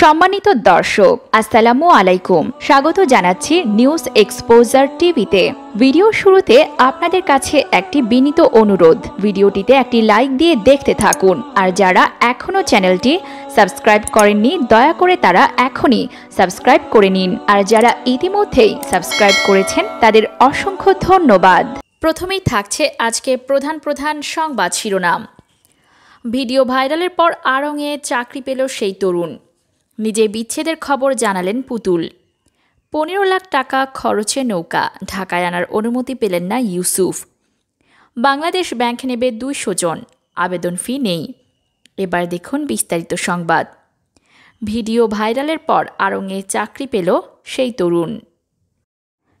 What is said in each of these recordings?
সম্মানিত দর্শক, আসসালামু আলাইকুম। স্বাগত জানাচ্ছি নিউজ এক্সপোজার টিভিতে। ভিডিও শুরুতে আপনাদের কাছে একটি বিনীত অনুরোধ, ভিডিওটিতে একটি লাইক দিয়ে দেখতে থাকুন। আর যারা এখনও চ্যানেলটি সাবস্ক্রাইব করেননি, দয়া করে তারা এখনই সাবস্ক্রাইব করে নিন। আর যারা ইতিমধ্যেই সাবস্ক্রাইব করেছেন, তাদের অসংখ্য ধন্যবাদ। প্রথমেই থাকছে আজকে প্রধান প্রধান সংবাদ শিরোনাম। ভিডিও ভাইরালের পর আড়ংয়ে চাকরি পেল সেই তরুণ। নিজে বিচ্ছেদের খবর জানালেন পুতুল। পনেরো লাখ টাকা খরচে নৌকা, ঢাকায় আনার অনুমতি পেলেন না ইউসুফ। বাংলাদেশ ব্যাংক নেবে দুইশো জন, আবেদন ফি নেই। এবার দেখুন বিস্তারিত সংবাদ। ভিডিও ভাইরালের পর আড়ংয়ে চাকরি পেল সেই তরুণ।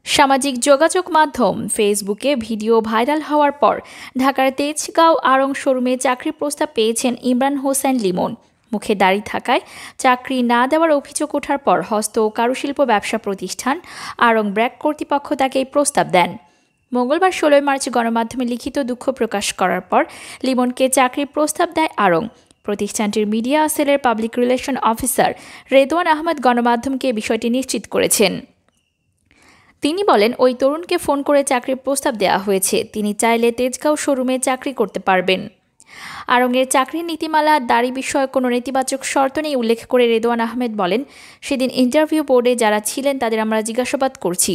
সামাজিক যোগাযোগ মাধ্যম ফেসবুকে ভিডিও ভাইরাল হওয়ার পর ঢাকার তেজগাঁও আড়ং শোরুমে চাকরির প্রস্তাব পেয়েছেন ইমরান হোসেন লিমন। মুখে দাড়ি থাকায় চাকরি না দেওয়ার অভিযোগ ওঠার পর হস্ত ও কারুশিল্প ব্যবসা প্রতিষ্ঠান আরং ব্র্যাক কর্তৃপক্ষ তাকে এই প্রস্তাব দেন। মঙ্গলবার ষোলোই মার্চ গণমাধ্যমে লিখিত দুঃখ প্রকাশ করার পর লিমনকে চাকরির প্রস্তাব দেয় আরং। প্রতিষ্ঠানটির মিডিয়া সেলের public relation officer Redwan Ahmed গণমাধ্যমকে বিষয়টি নিশ্চিত করেছেন। তিনি বলেন, ওই তরুণকে ফোন করে চাকরির প্রস্তাব দেওয়া হয়েছে। তিনি চাইলে তেজগাঁও শোরুমে চাকরি করতে পারবেন। আরঙের চাকরির নীতিমালা, দাড়ি বিষয়ে কোনো নেতিবাচক শর্ত নেই উল্লেখ করে রেদোয়ান আহমেদ বলেন, সেদিন ইন্টারভিউ বোর্ডে যারা ছিলেন তাদের আমরা জিজ্ঞাসাবাদ করছি।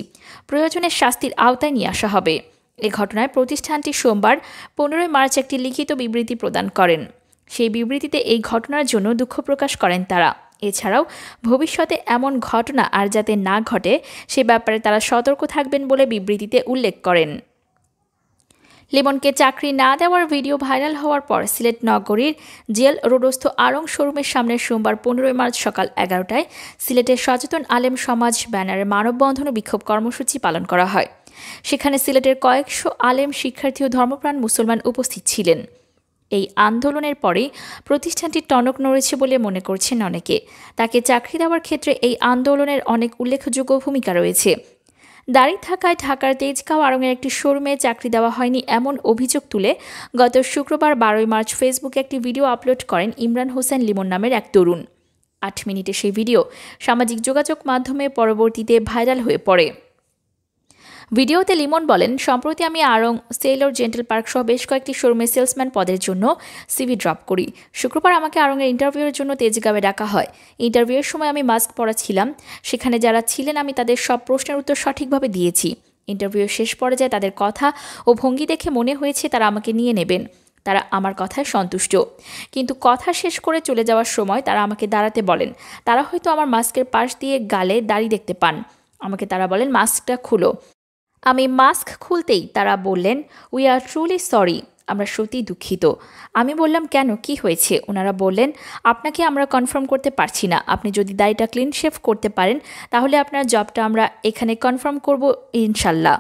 প্রয়োজনে শাস্তির আওতায় নিয়ে আসা হবে। এ ঘটনায় প্রতিষ্ঠানটি সোমবার, পনেরোই মার্চ একটি লিখিত বিবৃতি প্রদান করেন। সেই বিবৃতিতে এই ঘটনার জন্য দুঃখ প্রকাশ করেন তারা। এছাড়াও, ভবিষ্যতে এমন ঘটনা আর যাতে না ঘটে, সে ব্যাপারে তারা সতর্ক থাকবেন বলে বিবৃতিতে উল্লেখ করেন। লিমনকে চাকরি না দেওয়ার ভিডিও ভাইরাল হওয়ার পর সিলেট নগরীর জেল রোডস্থ আরং শোরুমের সামনে সোমবার পনেরোই মার্চ সকাল এগারোটায় সিলেটের সচেতন আলেম সমাজ ব্যানারে মানববন্ধন ও বিক্ষোভ কর্মসূচি পালন করা হয়। সেখানে সিলেটের কয়েকশো আলেম শিক্ষার্থী ও ধর্মপ্রাণ মুসলমান উপস্থিত ছিলেন। এই আন্দোলনের পরে প্রতিষ্ঠানটি টনক নড়েছে বলে মনে করছেন অনেকে। তাকে চাকরি দেওয়ার ক্ষেত্রে এই আন্দোলনের অনেক উল্লেখযোগ্য ভূমিকা রয়েছে। দাঁড়িয়ে থাকায় ঢাকার তেজগাঁও আরঙের একটি শোরুমে চাকরি দেওয়া হয়নি এমন অভিযোগ তুলে গত শুক্রবার বারোই মার্চ ফেসবুকে একটি ভিডিও আপলোড করেন ইমরান হোসেন লিমন নামের এক তরুণ। আট মিনিটে সেই ভিডিও সামাজিক যোগাযোগ মাধ্যমে পরবর্তীতে ভাইরাল হয়ে পড়ে। ভিডিওতে লিমন বলেন, সম্প্রতি আমি আরং সেলর জেন্টেল পার্ক সহ বেশ কয়েকটি শোরুমে সেলসম্যান পদের জন্য সিভি ড্রপ করি। শুক্রবার আমাকে আরংয়ের ইন্টারভিউয়ের জন্য তেজগাঁওয়ে ডাকা হয়। ইন্টারভিউয়ের সময় আমি মাস্ক পরা ছিলাম। সেখানে যারা ছিলেন, আমি তাদের সব প্রশ্নের উত্তর সঠিকভাবে দিয়েছি। ইন্টারভিউ শেষ পর্যায়ে তাদের কথা ও ভঙ্গি দেখে মনে হয়েছে তারা আমাকে নিয়ে নেবেন। তারা আমার কথায় সন্তুষ্ট। কিন্তু কথা শেষ করে চলে যাওয়ার সময় তারা আমাকে দাঁড়াতে বলেন। তারা হয়তো আমার মাস্কের পাশ দিয়ে গালে দাড়ি দেখতে পান। আমাকে তারা বলেন মাস্কটা খুলো। আমি মাস্ক খুলতেই তারা বললেন উই আর ট্রুলি সরি আমরা সত্যিই দুঃখিত। আমি বললাম, কেন? কি হয়েছে? ওনারা বললেন, আপনাকে আমরা কনফার্ম করতে পারছি না। আপনি যদি দাড়িটা ক্লিন শেভ করতে পারেন, তাহলে আপনার জবটা আমরা এখানে কনফার্ম করব ইনশাল্লাহ।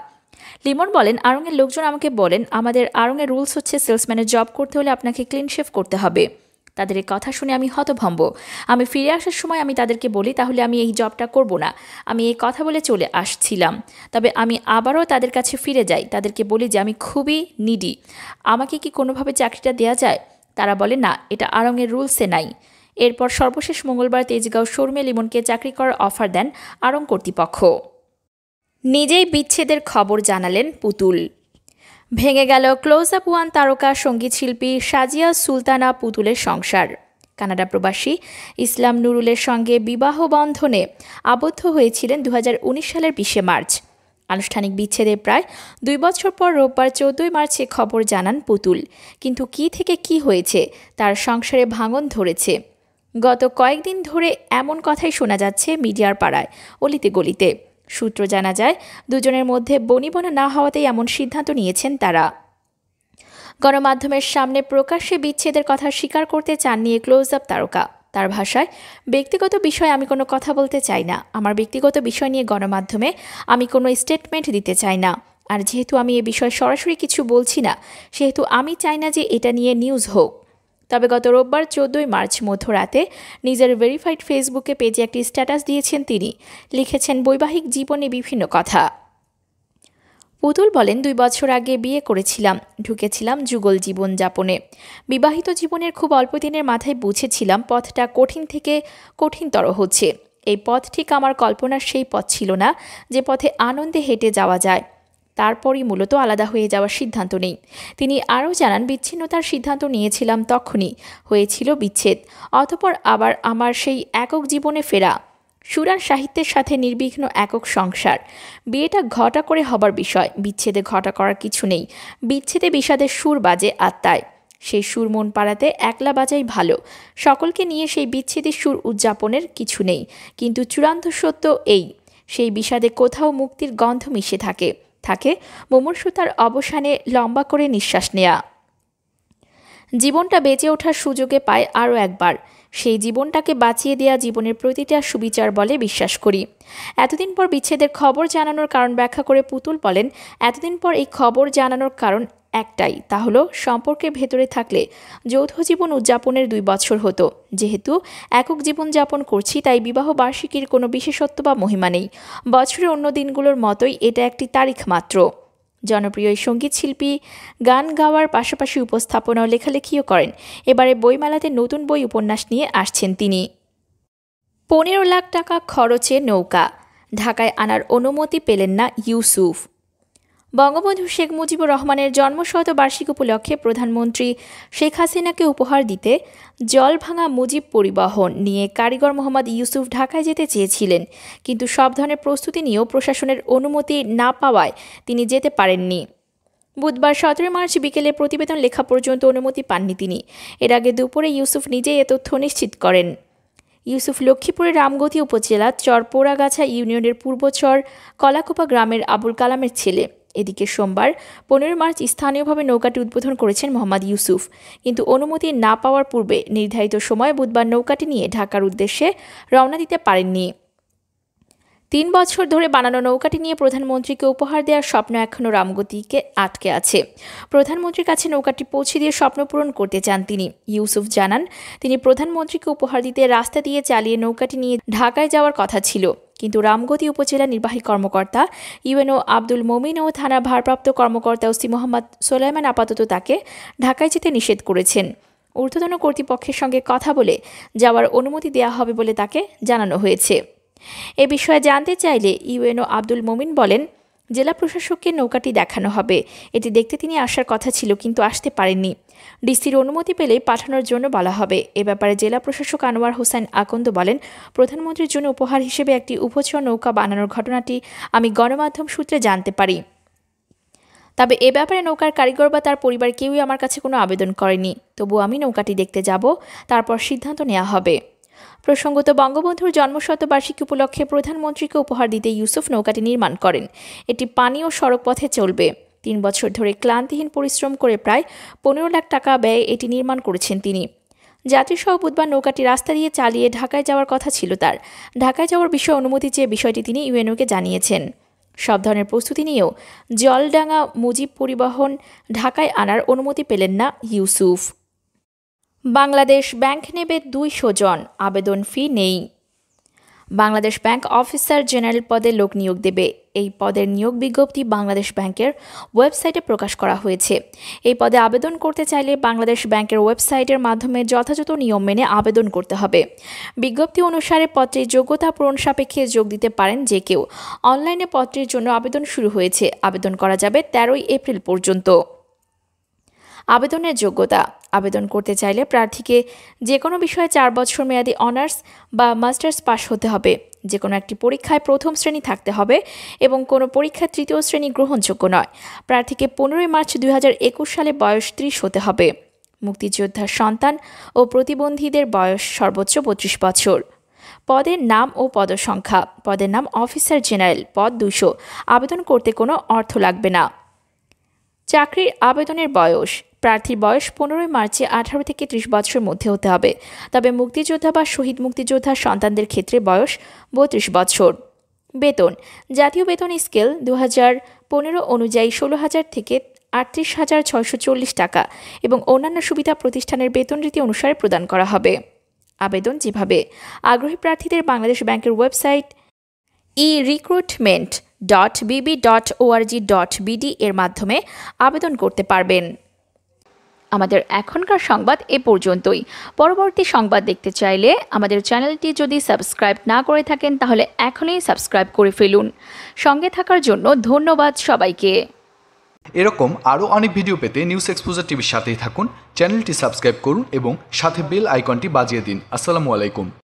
লিমন বলেন, আরঙের লোকজন আমাকে বলেন, আমাদের আরঙের রুলস হচ্ছে সেলসম্যানের জব করতে হলে আপনাকে ক্লিন শেভ করতে হবে। তাদের এই কথা শুনে আমি হতভম্ব। আমি ফিরে আসার সময় আমি তাদেরকে বলি, তাহলে আমি এই জবটা করব না। আমি এই কথা বলে চলে আসছিলাম। তবে আমি আবারও তাদের কাছে ফিরে যাই। তাদেরকে বলি যে, আমি খুবই নিডি আমাকে কি কোনোভাবে চাকরিটা দেওয়া যায়? তারা বলে, না, এটা আরঙের রুলসে নাই। এরপর সর্বশেষ মঙ্গলবার তেজগাঁও শোরুমে লিমনকে চাকরি করার অফার দেন আরং কর্তৃপক্ষ। নিজেই বিচ্ছেদের খবর জানালেন পুতুল। ভেঙে গেল ক্লোজ আপ ওয়ান তারকা সংগীত শিল্পী সাজিয়া সুলতানা পুতুলের সংসার। কানাডা প্রবাসী ইসলাম নুরুলের সঙ্গে বিবাহ বন্ধনে আবদ্ধ হয়েছিলেন দু হাজার উনিশ সালের বিশে মার্চ। আনুষ্ঠানিক বিচ্ছেদের প্রায় দুই বছর পর রোববার চৌদ্দই মার্চে খবর জানান পুতুল। কিন্তু কি থেকে কি হয়েছে তার সংসারে ভাঙন ধরেছে। গত কয়েকদিন ধরে এমন কথাই শোনা যাচ্ছে মিডিয়ার পাড়ায়, অলিতে গলিতে। সূত্র জানা যায়, দুজনের মধ্যে বনিবনা না হওয়াতেই এমন সিদ্ধান্ত নিয়েছেন তারা। গণমাধ্যমের সামনে প্রকাশ্যে বিচ্ছেদের কথা স্বীকার করতে চাননি ক্লোজ আপ তারকা। তার ভাষায়, ব্যক্তিগত বিষয়ে আমি কোনো কথা বলতে চাই না। আমার ব্যক্তিগত বিষয় নিয়ে গণমাধ্যমে আমি কোনো স্টেটমেন্ট দিতে চাই না। আর যেহেতু আমি এ বিষয়ে সরাসরি কিছু বলছি না, সেহেতু আমি চাই না যে এটা নিয়ে নিউজ হোক। তবে গত রোববার চোদ্দই মার্চ মধ্যরাতে নিজের ভেরিফাইড ফেসবুকে পেজে একটি স্ট্যাটাস দিয়েছেন তিনি। লিখেছেন, বৈবাহিক জীবনে বিভিন্ন কথা। পুতুল বলেন, দুই বছর আগে বিয়ে করেছিলাম, ঢুকেছিলাম যুগল জীবন যাপনে বিবাহিত জীবনের খুব অল্প দিনের মাথায় বুঝেছিলাম পথটা কঠিন থেকে কঠিনতর হচ্ছে। এই পথ ঠিক আমার কল্পনার সেই পথ ছিল না যে পথে আনন্দে হেঁটে যাওয়া যায়। তারপরই মূলত আলাদা হয়ে যাওয়ার সিদ্ধান্ত নেই। তিনি আরও জানান, বিচ্ছিন্নতার সিদ্ধান্ত নিয়েছিলাম তখনই। হয়েছিল বিচ্ছেদ। অতপর আবার আমার সেই একক জীবনে ফেরা। সুরার সাহিত্যের সাথে নির্বিঘ্ন একক সংসার। বিয়েটা ঘটা করে হবার বিষয়। বিচ্ছেদে ঘটা করার কিছু নেই। বিচ্ছেদে বিষাদের সুর বাজে আত্মায়। সেই সুর মন পাড়াতে একলা বাজাই ভালো। সকলকে নিয়ে সেই বিচ্ছেদের সুর উদযাপনের কিছু নেই। কিন্তু চূড়ান্ত সত্য এই। সেই বিষাদে কোথাও মুক্তির গন্ধ মিশে থাকে। থাকে। মুমূর্ষুতার অবসানে লম্বা করে নিঃশ্বাস নেয়া। জীবনটা বেঁচে ওঠার সুযোগে পায় আরও একবার। সেই জীবনটাকে বাঁচিয়ে দেওয়া জীবনের প্রতিটা সুবিচার বলে বিশ্বাস করি। এতদিন পর বিচ্ছেদের খবর জানানোর কারণ ব্যাখ্যা করে পুতুল বলেন, এতদিন পর এই খবর জানানোর কারণ একটাই, তা হলো সম্পর্কের ভেতরে থাকলে যৌথ জীবন উদযাপনের দুই বছর হতো। যেহেতু একক জীবন যাপন করছি, তাই বিবাহ বার্ষিকীর কোনো বিশেষত্ব বা মহিমা নেই। বছরের অন্য দিনগুলোর মতোই এটা একটি তারিখ মাত্র। জনপ্রিয় এই সংগীত শিল্পী গান গাওয়ার পাশাপাশি উপস্থাপনা ও লেখালেখিও করেন। এবারে বইমেলাতে নতুন বই উপন্যাস নিয়ে আসছেন তিনি। পনেরো লাখ টাকা খরচে নৌকা। ঢাকায় আনার অনুমতি পেলেন না ইউসুফ। বঙ্গবন্ধু শেখ মুজিবুর রহমানের জন্মশত বার্ষিক উপলক্ষে প্রধানমন্ত্রী শেখ হাসিনাকে উপহার দিতে জলভাঙা মুজিব পরিবহন নিয়ে কারিগর মোহাম্মদ ইউসুফ ঢাকায় যেতে চেয়েছিলেন। কিন্তু সব ধরনের প্রস্তুতি নিয়েও প্রশাসনের অনুমতি না পাওয়ায় তিনি যেতে পারেননি। বুধবার সতেরো মার্চ বিকেলে প্রতিবেদন লেখা পর্যন্ত অনুমতি পাননি তিনি। এর আগে দুপুরে ইউসুফ নিজেই এ তথ্য নিশ্চিত করেন। ইউসুফ লক্ষ্মীপুরের রামগতি উপজেলা চর পোড়াগাছা ইউনিয়নের পূর্বচর কলাকোপা গ্রামের আবুল কালামের ছেলে। এদিকে সোমবার পনেরো মার্চ স্থানীয়ভাবে নৌকাটি উদ্বোধন করেছেন মোহাম্মদ ইউসুফ। কিন্তু অনুমতি না পাওয়ার পূর্বে নির্ধারিত সময় বুধবার নৌকাটি নিয়ে ঢাকার উদ্দেশ্যে রওনা দিতে পারেননি। তিন বছর ধরে বানানো নৌকাটি নিয়ে প্রধানমন্ত্রীকে উপহার দেওয়ার স্বপ্ন এখনও রামগতিকে আটকে আছে। প্রধানমন্ত্রীর কাছে নৌকাটি পৌঁছে দিয়ে স্বপ্ন পূরণ করতে চান তিনি। ইউসুফ জানান, তিনি প্রধানমন্ত্রীকে উপহার দিতে রাস্তা দিয়ে চালিয়ে নৌকাটি নিয়ে ঢাকায় যাওয়ার কথা ছিল। কিন্তু রামগতি উপজেলা নির্বাহী কর্মকর্তা ইউএনও আব্দুল মমিন ও থানা ভারপ্রাপ্ত কর্মকর্তা ওসি মোহাম্মদ সোলাইমান আপাতত তাকে ঢাকায় যেতে নিষেধ করেছেন। ঊর্ধ্বতন কর্তৃপক্ষের সঙ্গে কথা বলে যাওয়ার অনুমতি দেওয়া হবে বলে তাকে জানানো হয়েছে। এ বিষয়ে জানতে চাইলে ইউএনও আব্দুল মমিন বলেন জেলা প্রশাসককে নৌকাটি দেখানো হবে। এটি দেখতে তিনি আসার কথা ছিল, কিন্তু আসতে পারেননি। ডিসির অনুমতি পেলে পাঠানোর জন্য বলা হবে। এ ব্যাপারে জেলা প্রশাসক আনোয়ার হোসেন আকন্দ বলেন, প্রধানমন্ত্রীর জন্য উপহার হিসেবে একটি উপচর নৌকা বানানোর ঘটনাটি আমি গণমাধ্যম সূত্রে জানতে পারি। তবে এ ব্যাপারে নৌকার কারিগর বা তার পরিবার কেউই আমার কাছে কোনো আবেদন করেনি। তবু আমি নৌকাটি দেখতে যাব, তারপর সিদ্ধান্ত নেওয়া হবে। প্রসঙ্গত, বঙ্গবন্ধুর জন্মশতবার্ষিকী উপলক্ষে প্রধানমন্ত্রীকে উপহার দিতে ইউসুফ নৌকাটি নির্মাণ করেন। এটি পানি ও সড়ক পথে চলবে। তিন বছর ধরে ক্লান্তিহীন পরিশ্রম করে প্রায় পনেরো লাখ টাকা ব্যয়ে এটি নির্মাণ করেছেন তিনি। যাত্রীসহ বুধবার নৌকাটি রাস্তা দিয়ে চালিয়ে ঢাকায় যাওয়ার কথা ছিল তার। ঢাকায় যাওয়ার বিষয়ে অনুমতি চেয়ে বিষয়টি তিনি ইউএনওকে জানিয়েছেন। সব ধরনের প্রস্তুতি নিয়েও জলডাঙ্গা মুজিব পরিবহন ঢাকায় আনার অনুমতি পেলেন না ইউসুফ। বাংলাদেশ ব্যাংক নেবে দুইশো জন, আবেদন ফি নেই। বাংলাদেশ ব্যাংক অফিসার জেনারেল পদে লোক নিয়োগ দেবে। এই পদের নিয়োগ বিজ্ঞপ্তি বাংলাদেশ ব্যাংকের ওয়েবসাইটে প্রকাশ করা হয়েছে। এই পদে আবেদন করতে চাইলে বাংলাদেশ ব্যাংকের ওয়েবসাইটের মাধ্যমে যথাযথ নিয়ম মেনে আবেদন করতে হবে। বিজ্ঞপ্তি অনুসারে পত্রের যোগ্যতা পূরণ সাপেক্ষে যোগ দিতে পারেন যে কেউ। অনলাইনে পত্রের জন্য আবেদন শুরু হয়েছে। আবেদন করা যাবে তেরোই এপ্রিল পর্যন্ত। আবেদনের যোগ্যতা। আবেদন করতে চাইলে প্রার্থীকে যে কোনো বিষয়ে চার বছর মেয়াদী অনার্স বা মাস্টার্স পাশ হতে হবে। যে কোনো একটি পরীক্ষায় প্রথম শ্রেণি থাকতে হবে এবং কোনো পরীক্ষায় তৃতীয় শ্রেণি গ্রহণযোগ্য নয়। প্রার্থীকে পনেরোই মার্চ দুই হাজার একুশ সালে বয়স ত্রিশ হতে হবে। মুক্তিযোদ্ধার সন্তান ও প্রতিবন্ধীদের বয়স সর্বোচ্চ বত্রিশ বছর। পদের নাম ও পদসংখ্যা। পদের নাম অফিসার জেনারেল। পদ দুশো আবেদন করতে কোনো অর্থ লাগবে না। চাকরির আবেদনের বয়স। প্রার্থীর বয়স পনেরোই মার্চে আঠারো থেকে ত্রিশ বছরের মধ্যে হতে হবে। তবে মুক্তিযোদ্ধা বা শহীদ মুক্তিযোদ্ধার সন্তানদের ক্ষেত্রে বয়স বত্রিশ বছর। বেতন, জাতীয় বেতন স্কেল দু হাজার পনেরো অনুযায়ী ষোলো হাজার থেকে আটত্রিশ হাজার ছয়শো চল্লিশ টাকা এবং অন্যান্য সুবিধা প্রতিষ্ঠানের বেতন রীতি অনুসারে প্রদান করা হবে। আবেদন যেভাবে আগ্রহী প্রার্থীদের বাংলাদেশ ব্যাংকের website e recruitment dot BB dot ORG dot BD এর মাধ্যমে আবেদন করতে পারবেন। আমাদের এখনকার সংবাদ এ পর্যন্তই। পরবর্তী সংবাদ দেখতে চাইলে আমাদের চ্যানেলটি যদি সাবস্ক্রাইব না করে থাকেন, তাহলে এখনই সাবস্ক্রাইব করে ফেলুন। সঙ্গে থাকার জন্য ধন্যবাদ সবাইকে। এরকম আরও অনেক ভিডিও পেতে নিউজ এক্সপোজার টিভির সাথেই থাকুন। চ্যানেলটি সাবস্ক্রাইব করুন এবং সাথে বেল আইকনটি বাজিয়ে দিন। আসসালামু আলাইকুম।